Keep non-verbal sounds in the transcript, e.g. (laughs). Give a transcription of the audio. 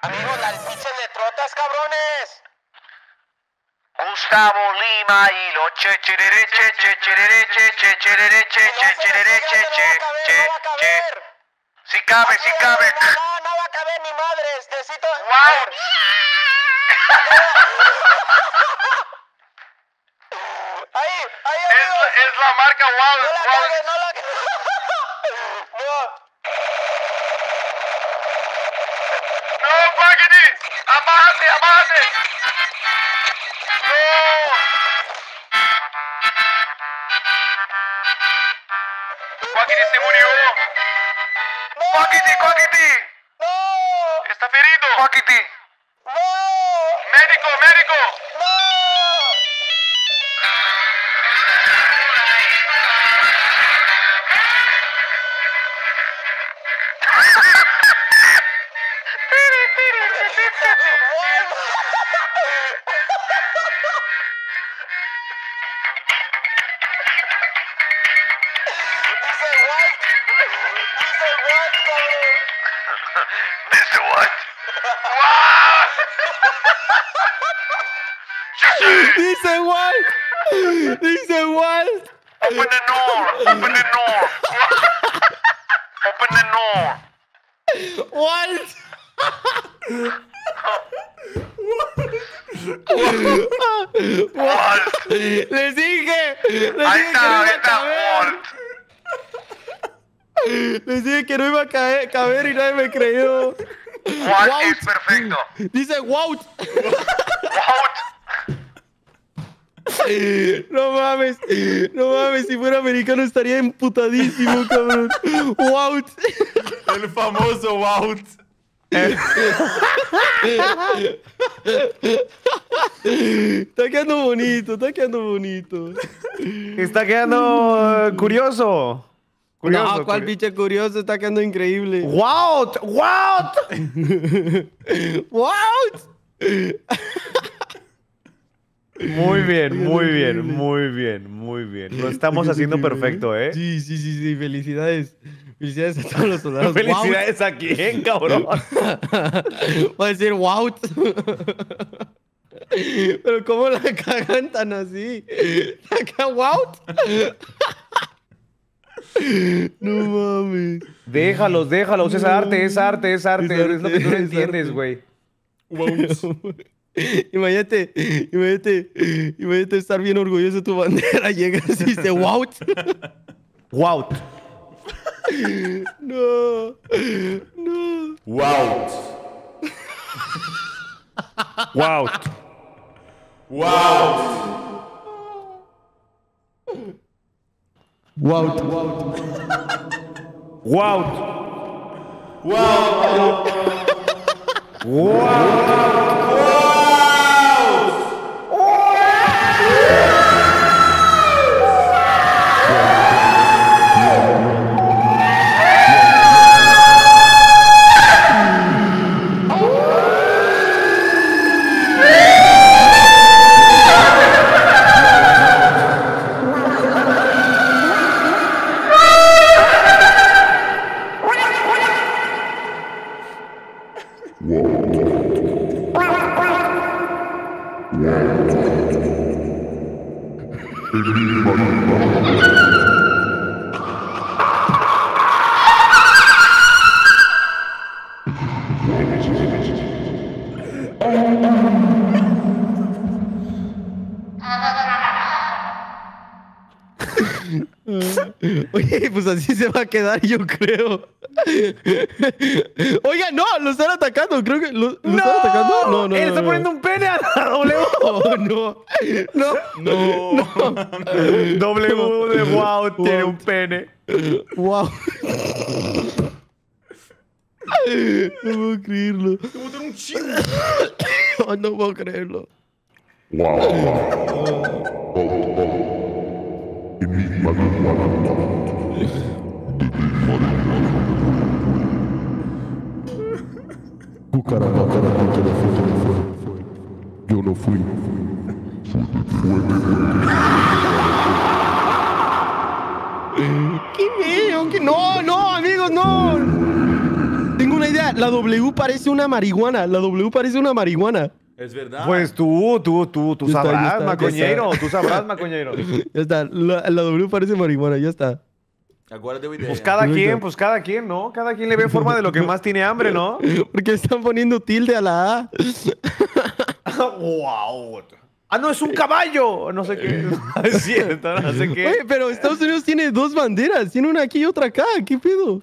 Amigos, las pinches letrotas, cabrones. Gustavo Lima y lo che che che che che che che che che Si cabe, si cabe. No, no, va a caber ni madres. Necesito. Wow. (laughs) (laughs) Ahí, ahí, Es, es la marca Wow. No la wow. cagues, (laughs) no la cagues. No. No, Quackity. Abájate, abájate. No. Quackity se murió. No. Quackity, Quackity. No. Está ferido. Quackity. Dice White, cabrón. Mr. What? Dice Walt. Dice Walt. Open the door. Open the door. Open the door. Walt. Walt. Les dije. Les Ahí dije que no está, iba ahí a está, caber. Les dije que no iba a caer- caber y nadie me creyó. Walt Walt. es perfecto. Dice Wout. Walt. No mames. No mames. Si fuera americano estaría emputadísimo, cabrón. Wout. El famoso Wout. Está quedando bonito. Está quedando bonito. Está quedando curioso. Curioso. no, cuál pinche curioso. Está quedando increíble. ¡Wout! ¡Wout! (laughs) Wout. Muy bien, muy bien, muy bien, muy bien. Lo estamos haciendo perfecto, ¿eh? Sí, sí, sí, sí. Felicidades. Felicidades a todos los soldados. (laughs) Felicidades a quién, cabrón. (laughs) Voy a decir Wout. Pero ¿cómo la cagan tan así? ¿Saca Wout? (laughs) No mames. Déjalos, déjalos. Es arte, es arte, es arte. Es arte, Es lo que tú no es entiendes, güey. (laughs) Imagínate, imagínate, imagínate estar bien orgulloso de tu bandera. (laughs) Llegas y dice Wout. Wout. No, no. Wout. Wout. Wout. Wout. Wout. Wout. (laughs) Oye, pues así se va a quedar, yo creo. Oiga, no, lo están atacando. Creo que lo, lo están atacando. No, no, Él no, está no. poniendo un pene a la W. (laughs) Oh, (laughs) no. No. No. W de Wout tiene un pene. Wow. No puedo creerlo. Oh, no puedo creerlo. Yo no fui. ¡Qué feo! ¡Que no, no, amigos, no! Tengo una idea. La W parece una marihuana. La W parece una marihuana. Es verdad. Pues tú, tú, tú, tú Ya sabrás, está, macoñero. Tú sabrás, macoñero. (laughs) Ya está. La, la W parece marihuana. Ya está. Acuérdate. Pues cada quien, pues cada quien, ¿no? Cada quien le ve forma de lo que más tiene hambre, ¿no? (laughs) Porque están poniendo tilde a la A. (laughs) wow. Ah, no, es un caballo. No sé qué. No es cierto, no sé qué. Oye, pero Estados Unidos tiene dos banderas. Tiene una aquí y otra acá. ¿Qué pedo?